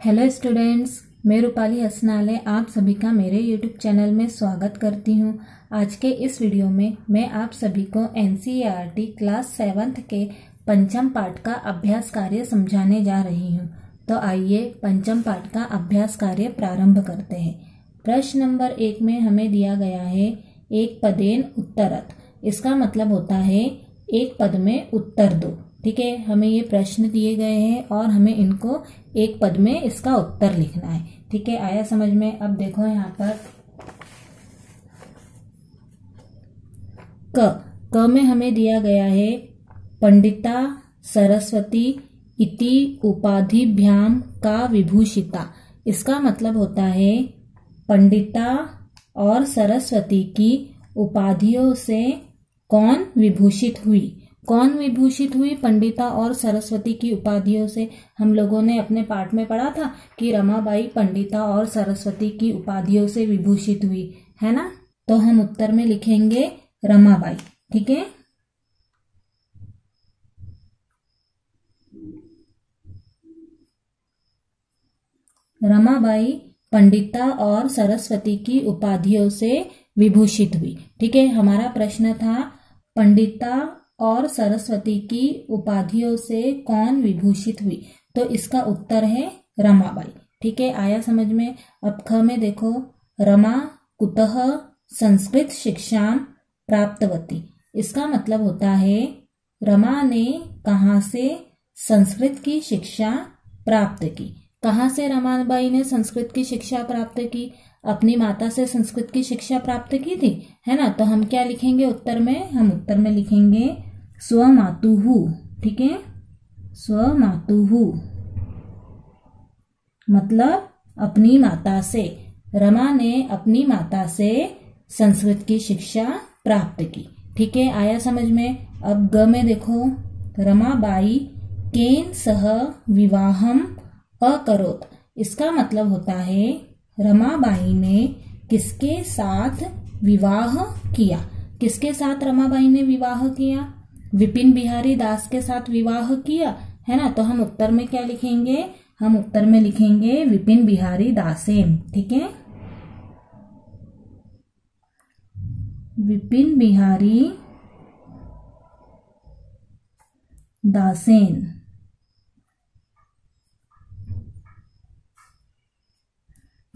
Hello students मैं रूपाली हसनाले आप सभी का मेरे यूट्यूब चैनल में स्वागत करती हूँ। आज के इस वीडियो में मैं आप सभी को एन क्लास सेवन्थ के पंचम पाठ का अभ्यास कार्य समझाने जा रही हूँ। तो आइए पंचम पाठ का अभ्यास कार्य प्रारंभ करते हैं। प्रश्न नंबर एक में हमें दिया गया है, एक पदेन उत्तरत। इसका मतलब होता है, एक पद में उत्तर दो। ठीक है, हमें ये प्रश्न दिए गए हैं और हमें इनको एक पद में इसका उत्तर लिखना है। ठीक है, आया समझ में? अब देखो यहाँ पर। क। क में हमें दिया गया है, पंडिता सरस्वती इति उपाधिभ्याम का विभूषिता। इसका मतलब होता है, पंडिता और सरस्वती की उपाधियों से कौन विभूषित हुई? कौन विभूषित हुई? पंडिता और सरस्वती की उपाधियों से हम लोगों ने अपने पाठ में पढ़ा था कि रमाबाई पंडिता और सरस्वती की उपाधियों से विभूषित हुई, है ना? तो हम उत्तर में लिखेंगे रमाबाई, ठीक है? रमाबाई पंडिता और सरस्वती की उपाधियों से विभूषित हुई, ठीक है? हमारा प्रश्न था, पंडिता और सरस्वती की उपाधियों से कौन विभूषित हुई? तो इसका उत्तर है रमाबाई। ठीक है, आया समझ में? अब ख में देखो। रमा, कुतः, संस्कृत शिक्षा प्राप्तवती। इसका मतलब होता है, रमा ने कहा से संस्कृत की शिक्षा प्राप्त की? कहाँ से रमाबाई ने संस्कृत की शिक्षा प्राप्त की? अपनी माता से संस्कृत की शिक्षा प्राप्त की थी? है ना? तो हम क्या लिखेंगे उत्तर में? हम उत्तर में लिखेंगे स्वमातुहु ठीक है? स्वमातुहु मतलब अपनी माता से। रमा ने अपनी माता से संस्कृत की शिक्षा प्राप्त की, ठीक है? आया समझ में? अब ग में देखो। रमाबाई केन सह विवाहम अकरोत। इसका मतलब होता है रमाबाई ने किसके साथ विवाह किया? किसके साथ रमाबाई ने विवाह किया? विपिन बिहारी दास के साथ विवाह किया, है ना? तो हम उत्तर में क्या लिखेंगे? हम उत्तर में लिखेंगे विपिन बिहारी दासेन ठीक है? विपिन बिहारी दासेन।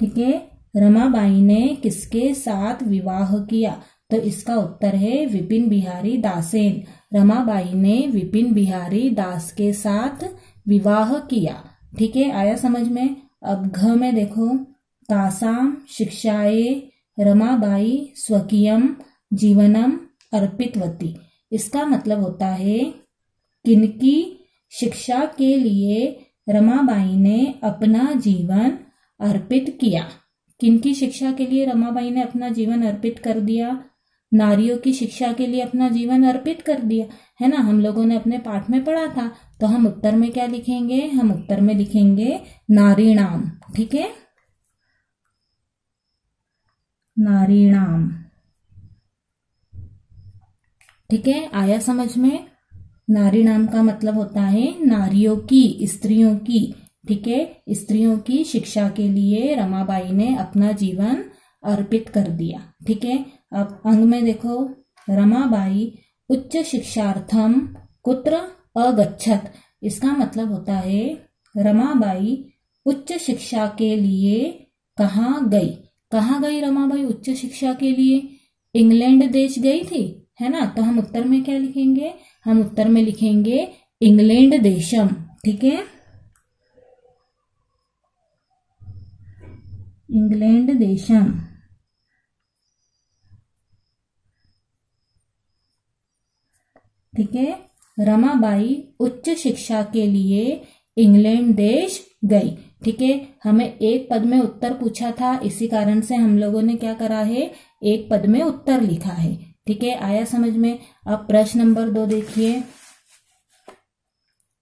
ठीक है? रमाबाई ने किसके साथ विवाह किया? तो इसका उत्तर है विपिन बिहारी दासेन। रमाबाई ने विपिन बिहारी दास के साथ विवाह किया। ठीक है, आया समझ में? अब घ में देखो। तासाम, शिक्षाए, रमाबाई, स्वकीयम, जीवनम, अर्पितवती। इसका मतलब होता है, किनकी शिक्षा के लिए रमाबाई ने अपना जीवन अर्पित किया। किनकी शिक्षा के लिए रमाबाई ने अपना जीवन अर्पित कर दिया? नारियों की शिक्षा के लिए अपना जीवन अर्पित कर दिया, है ना? हम लोगों ने अपने पाठ में पढ़ा था। तो हम उत्तर में क्या लिखेंगे? हम उत्तर में लिखेंगे नारीणाम, ठीक है? नारीणाम, ठीक है? आया समझ में? नारी नाम का मतलब होता है नारियों की, स्त्रियों की, ठीक है? स्त्रियों की शिक्षा के लिए रमाबाई ने अपना जीवन अर्पित कर दिया, ठीक है? अब अंग में देखो, रमाबाई, उच्च शिक्षार्थम, कुत्र अगच्छत। इसका मतलब होता है, रमाबाई उच्च शिक्षा के लिए कहा गई? कहा गई रमाबाई उच्च शिक्षा के लिए? इंग्लैंड देश गई थी, है ना? तो हम उत्तर में क्या लिखेंगे? हम उत्तर में लिखेंगे, इंग्लैंड देशम, ठीक है? इंग्लैंड देशम। ठीक है? रमाबाई उच्च शिक्षा के लिए इंग्लैंड देश गई। ठीक है? हमें एक पद में उत्तर पूछा था, इसी कारण से हम लोगों ने क्या करा है? एक पद में उत्तर लिखा है। ठीक है? आया समझ में? अब प्रश्न नंबर दो देखिए।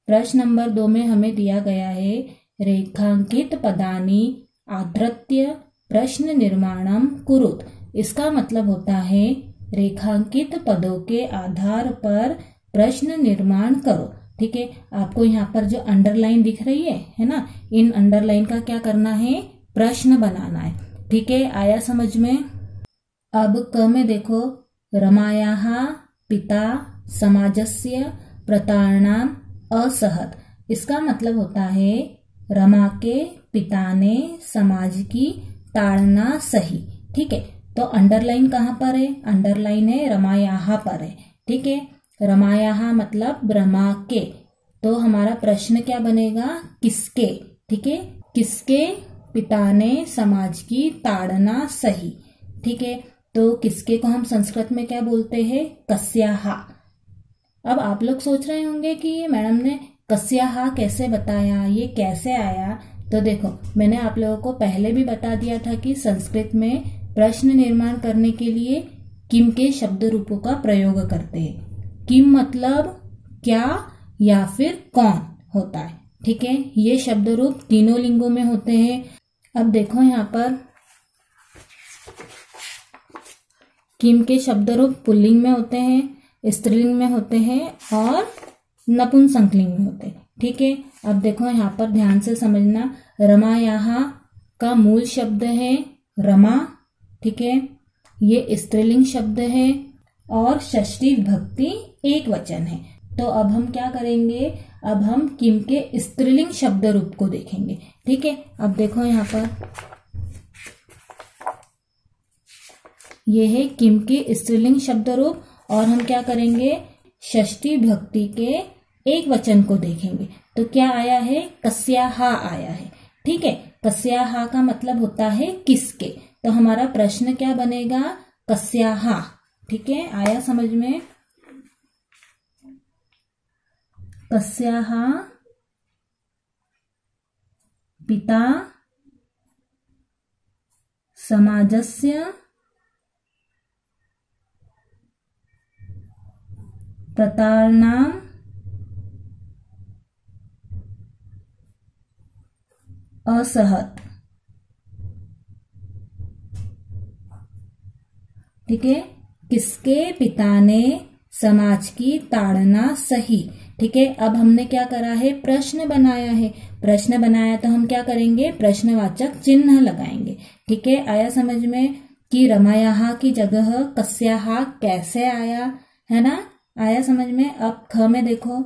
प्रश्न नंबर दो में हमें दिया गया है, रेखांकित पदानी आधृत्य प्रश्न निर्माणम कुरुत। इसका मतलब होता है रेखांकित पदों के आधार पर प्रश्न निर्माण करो। ठीक है? आपको यहाँ पर जो अंडरलाइन दिख रही है है ना? इन अंडरलाइन का क्या करना है? प्रश्न बनाना है। ठीक है? आया समझ में? अब क में देखो। रमाया पिता, समाजस्य प्रताड़नाम असहत। इसका मतलब होता है, रमा के पिता ने समाज की ताड़ना सही। ठीक है? तो अंडरलाइन कहाँ पर है? अंडरलाइन है, रमायाहा पर है। ठीक है? रमायाहा मतलब रमा के। तो हमारा प्रश्न क्या बनेगा? किसके? ठीक है? किसके पिता ने समाज की ताड़ना सही? ठीक है? तो किसके को हम संस्कृत में क्या बोलते हैं? कस्याहा। अब आप लोग सोच रहे होंगे कि ये मैडम ने कस्याहा कैसे बताया, ये कैसे आया? तो देखो, मैंने आप लोगों को पहले भी बता दिया था कि संस्कृत में प्रश्न निर्माण करने के लिए किम के शब्द रूपों का प्रयोग करते हैं। किम मतलब क्या या फिर कौन होता है? ठीक है, ये शब्द रूप तीनों लिंगों में होते हैं। अब देखो यहाँ पर। किम के शब्द रूप पुल्लिंग में होते हैं, स्त्रीलिंग में होते हैं और नपुंसकलिंग में होते हैं। ठीक है, अब देखो यहाँ पर ध्यान से समझना। रमा यहाँ का मूल शब्द है, रमा। ठीक है? ये स्त्रीलिंग शब्द है और षष्ठी विभक्ति एक वचन है। तो अब हम क्या करेंगे? अब हम किम के स्त्रीलिंग शब्द रूप को देखेंगे। ठीक है? अब देखो यहाँ पर। यह है किम के स्त्रीलिंग शब्द रूप और हम क्या करेंगे? षष्ठी भक्ति के एक वचन को देखेंगे। तो क्या आया है? कस्याहा आया है। ठीक है? कस्याहा का मतलब होता है किसके? तो हमारा प्रश्न क्या बनेगा? कस्याहा। ठीक है? आया समझ में? कस्याहा पिता समाजस्य प्रतारणाम असहत। ठीक है? किसके पिता ने समाज की ताड़ना सही? ठीक है? अब हमने क्या करा है? प्रश्न बनाया है। प्रश्न बनाया तो हम क्या करेंगे? प्रश्नवाचक चिन्ह लगाएँगे। ठीक है? आया समझ में कि रमायाहा की जगह कस्याहा कैसे आया? है ना? आया समझ में? अब ख में देखो।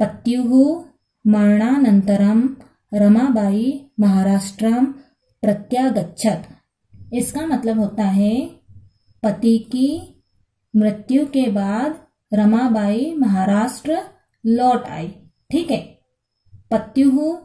पत्युहु मरणानंतरम रमाबाई महाराष्ट्र प्रत्यागछत इसका मतलब होता है पति की मृत्यु के बाद रमाबाई महाराष्ट्र लौट आई। ठीक है? पत्युहु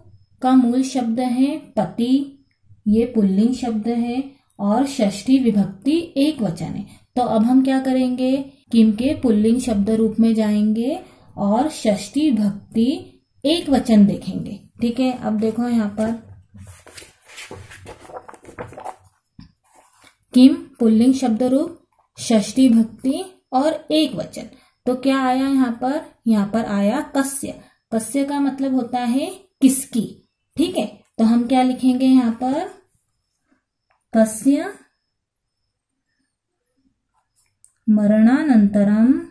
का मूल शब्द है पति। ये पुल्लिंग शब्द है और षष्ठी विभक्ति एक वचन है। तो अब हम क्या करेंगे? किम के पुल्लिंग शब्द रूप में जाएँगे और षष्ठी भक्ति एक वचन देखेंगे। ठीक है? अब देखो यहाँ पर। किम, पुल्लिंग शब्द रूप षष्टी भक्ति और एक वचन। तो क्या आया यहाँ पर? यहाँ पर आया कस्य। कस्य का मतलब होता है किसकी। ठीक है? तो हम क्या लिखेंगे यहाँ पर? कस्य मरणानंतरम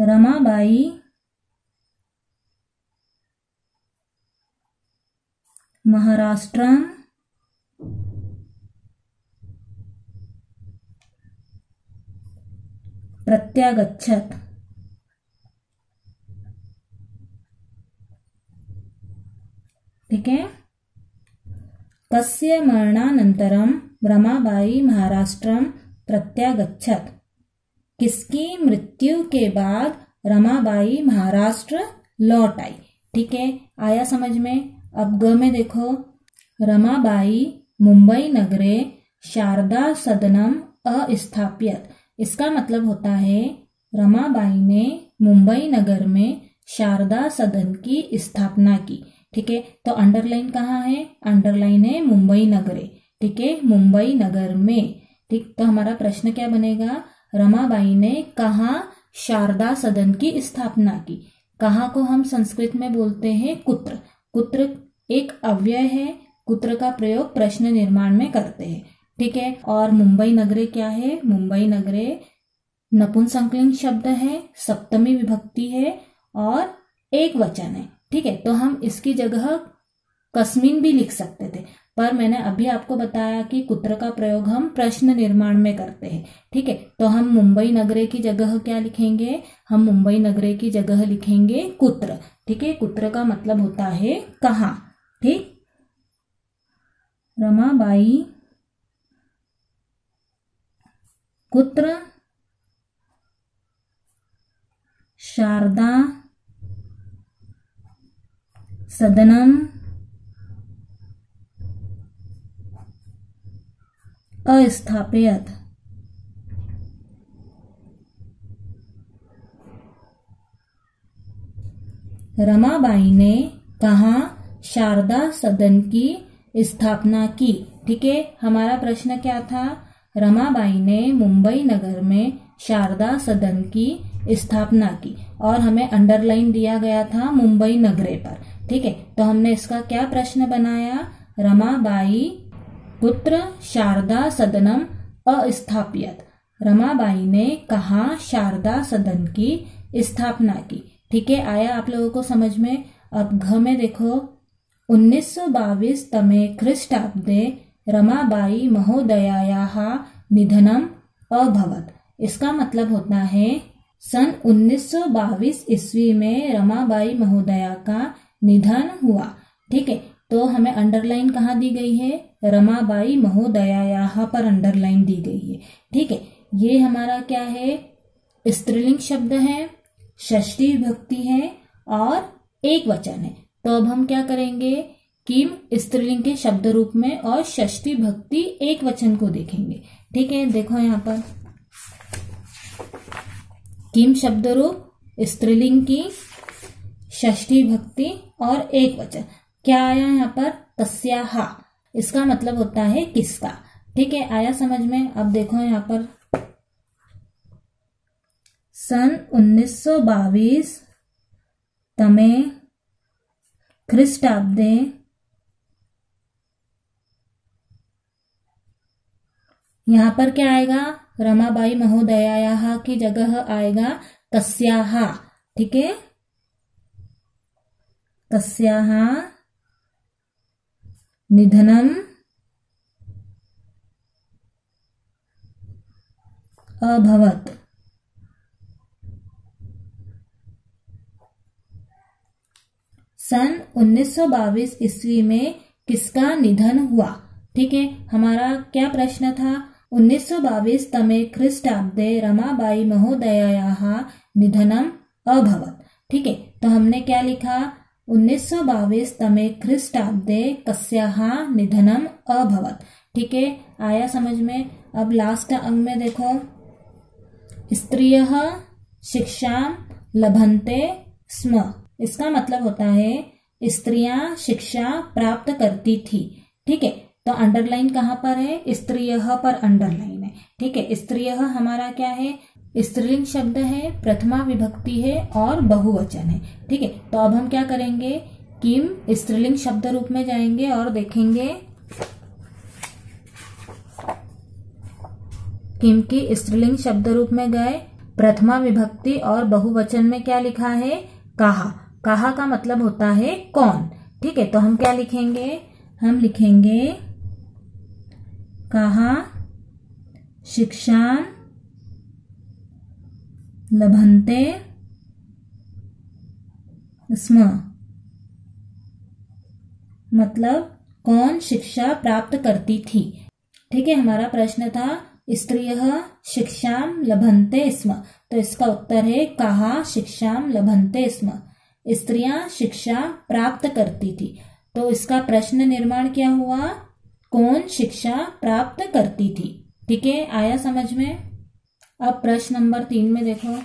रमाबाई महाराष्ट्र प्रत्यागछत ठीक है कस्य मरणानंतरम रमाबाई महाराष्ट्र प्रत्यागछत किसकी मृत्यु के बाद रमाबाई महाराष्ट्र लौट आई ठीक है? आया समझ में? अब ग में देखो। रमाबाई, मुंबई नगरे, शारदा सदनम अस्थापित इसका मतलब होता है, रमाबाई ने मुंबई नगर में शारदा सदन की स्थापना की, ठीक है? तो अंडरलाइन कहाँ है? अंडरलाइन है मुंबई नगरे, ठीक है? मुंबई नगर में, ठीक? तो हमारा प्रश्न क्या बनेगा? रमाबाई ने कहा शारदा सदन की स्थापना की? कहा को हम संस्कृत में बोलते हैं? कुत्र। कुत्र एक अव्यय है, कुत्र का प्रयोग प्रश्न निर्माण में करते हैं। ठीक है? और मुंबई नगरे क्या है? मुंबई नगरे नपुंसकलिंग शब्द है, सप्तमी विभक्ति है और एक वचन है। ठीक है? तो हम इसकी जगह कस्मिन भी लिख सकते थे। पर मैंने अभी आपको बताया कि कुत्र का प्रयोग हम प्रश्न निर्माण में करते हैं। ठीक है? तो हम मुंबई नगरे की जगह क्या लिखेंगे? हम मुंबई नगरे की जगह लिखेंगे कुत्र। ठीक है? कुत्र का मतलब होता है कहा? ठीक रमाबाई कुत्र शारदा सदनम अस्थापयत रमाबाई ने कहा शारदा सदन की स्थापना की। ठीक है, हमारा प्रश्न क्या था? रमाबाई ने मुंबई नगर में शारदा सदन की स्थापना की और हमें अंडरलाइन दिया गया था मुंबई नगरे पर। ठीक है तो हमने इसका क्या प्रश्न बनाया? रमाबाई पुत्र शारदा सदनम अस्थापियत रमाबाई ने कहा शारदा सदन की स्थापना की। ठीक है, आया आप लोगों को समझ में? अब घ में देखो। उन्नीस तमे ख्रिस्टाब्दे रमाबाई महोदया निधनम अभवत। इसका मतलब होता है, सन 1922 ईस्वी में रमाबाई महोदया का निधन हुआ। ठीक है तो हमें अंडरलाइन कहाँ दी गई है? रमाबाई महोदया यहाँ पर अंडरलाइन दी गई है। ठीक है, ये हमारा क्या है? स्त्रीलिंग शब्द है, षष्ठी विभक्ति है और एक वचन है। तो अब हम क्या करेंगे किम स्त्रीलिंग के शब्द रूप में और षष्ठी भक्ति एक वचन को देखेंगे। ठीक है, देखो यहाँ पर। किम शब्द रूप स्त्रीलिंग की षष्ठी भक्ति और एक वचन। क्या आया यहाँ पर? तस्याहा। इसका मतलब होता है किसका। ठीक है, आया समझ में? अब देखो यहाँ पर। सन 1922 तमे ख्रिस्टाब्दे यहाँ पर क्या आएगा? रमाबाई महोदया की जगह आएगा तस्याहा ठीक है? तस्याः निधनम। अभवत सन 1922 ईस्वी में किसका निधन हुआ? ठीक है, हमारा क्या प्रश्न था? 1922 तमे ख्रिस्टाब्दे रमाबाई महोदया निधनम अभवत। ठीक है तो हमने क्या लिखा? उन्नीस सौ बाईस तमे ख्रिस्टाब्दे कस्या निधनम अभवत। ठीक है, आया समझ में? अब लास्ट अंग में देखो। स्त्रिय शिक्षा लभंते स्म। इसका मतलब होता है स्त्रियाँ शिक्षा प्राप्त करती थी, ठीक है? तो अंडरलाइन कहाँ पर है? स्त्रीय पर अंडरलाइन है, ठीक है? स्त्रीय हमारा क्या है? स्त्रीलिंग शब्द है, प्रथमा विभक्ति है और बहुवचन है, ठीक है? तो अब हम क्या करेंगे? किम स्त्रीलिंग शब्द रूप में जाएँगे और देखेंगे किम की स्त्रीलिंग शब्द रूप में गए, प्रथमा विभक्ति और बहुवचन में क्या लिखा है? कहा। कहा का मतलब होता है कौन? ठीक है तो हम क्या लिखेंगे? हम लिखेंगे कहा शिक्षा लभंते, स्म। मतलब कौन शिक्षा प्राप्त करती थी? ठीक है, हमारा प्रश्न था स्त्रिय शिक्षा लभंते स्म। तो इसका उत्तर है कहा, शिक्षा लभंते स्म। स्त्रियाँ शिक्षा प्राप्त करती थी। तो इसका प्रश्न निर्माण क्या हुआ? कौन शिक्षा प्राप्त करती थी? ठीक है, आया समझ में? अब प्रश्न नंबर तीन में देखो।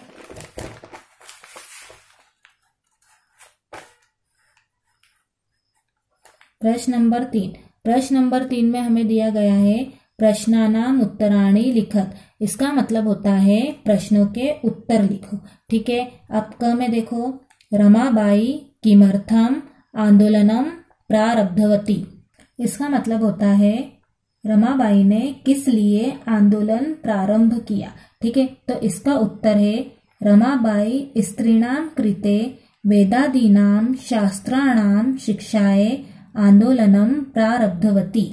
प्रश्न नंबर तीन। प्रश्न नंबर तीन में हमें दिया गया है, प्रश्नानाम उत्तराणी लिखत। इसका मतलब होता है प्रश्नों के उत्तर लिखो। ठीक है, अब क में देखो। रमाबाई किमर्थम आंदोलनम प्रारब्धवती। इसका मतलब होता है, रमाबाई ने किस लिए आंदोलन प्रारंभ किया? ठीक है तो इसका उत्तर है, रमाबाई स्त्रीणाम कृते वेदादीनाम शास्त्राणाम शिक्षाए आंदोलनम प्रारब्धवती।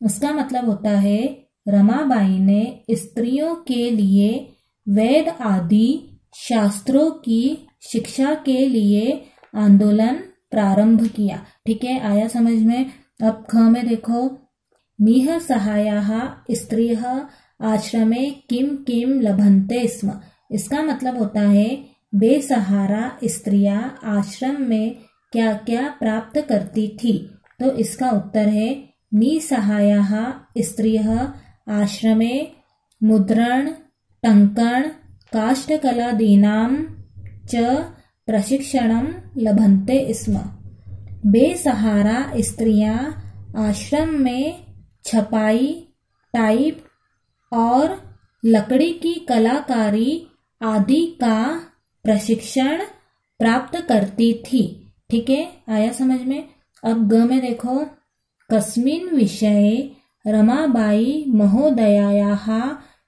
उसका मतलब होता है, रमाबाई ने स्त्रियों के लिए वेद आदि शास्त्रों की शिक्षा के लिए आंदोलन प्रारंभ किया। ठीक है, आया समझ में? अब ख में देखो। निह सहाया स्त्रिय आश्रमे किम किम लभंते स्म। इसका मतलब होता है, बेसहारा स्त्रियाँ आश्रम में क्या क्या प्राप्त करती थी? तो इसका उत्तर है निसहाया स्त्रिय आश्रमे मुद्रण, टंकण, काष्ठकलादीनां च प्रशिक्षणं लभन्ते स्म। बेसहारा स्त्रियाँ आश्रम में छपाई टाइप और लकड़ी की कलाकारी आदि का प्रशिक्षण प्राप्त करती थी। ठीक है? आया समझ में? अब ग में देखो। कस्मिन विषय रमाबाई महोदया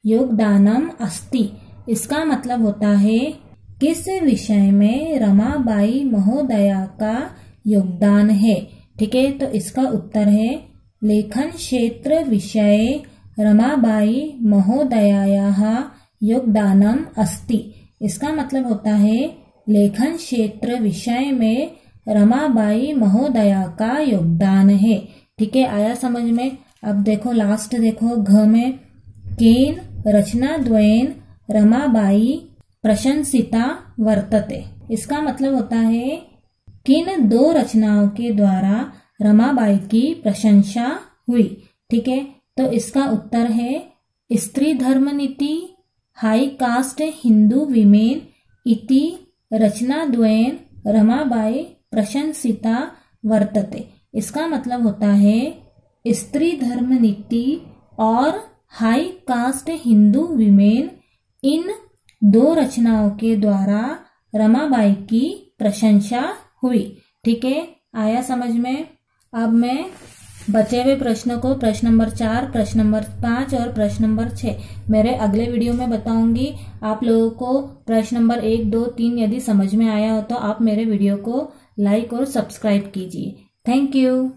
योगदानम अस्ति। इसका मतलब होता है किस विषय में रमाबाई महोदया का योगदान है? ठीक है तो इसका उत्तर है, लेखन क्षेत्र विषय रमाबाई महोदया योगदानम अस्ति। इसका मतलब होता है, लेखन क्षेत्र विषय में रमाबाई महोदया का योगदान है। ठीक है, आया समझ में? अब देखो लास्ट देखो, घ में, केन रचना द्वयन रमाबाई प्रशंसिता वर्तते। इसका मतलब होता है, किन दो रचनाओं के द्वारा रमाबाई की प्रशंसा हुई? ठीक है तो इसका उत्तर है, स्त्री धर्म नीति, हाई कास्ट हिंदू विमेन, इति, रचना द्वयन, रमाबाई, प्रशंसिता वर्तते। इसका मतलब होता है, स्त्री धर्म नीति और हाई कास्ट हिंदू विमेन, इन दो रचनाओं के द्वारा रमाबाई की प्रशंसा हुई। ठीक है? आया समझ में? अब मैं बचे हुए प्रश्नों को प्रश्न नंबर चार, प्रश्न नंबर पाँच और प्रश्न नंबर छह। मेरे अगले वीडियो में बताऊँगी। आप लोगों को प्रश्न नंबर एक, दो, तीन यदि समझ में आया हो तो आप मेरे वीडियो को लाइक और सब्सक्राइब कीजिए। Thank you.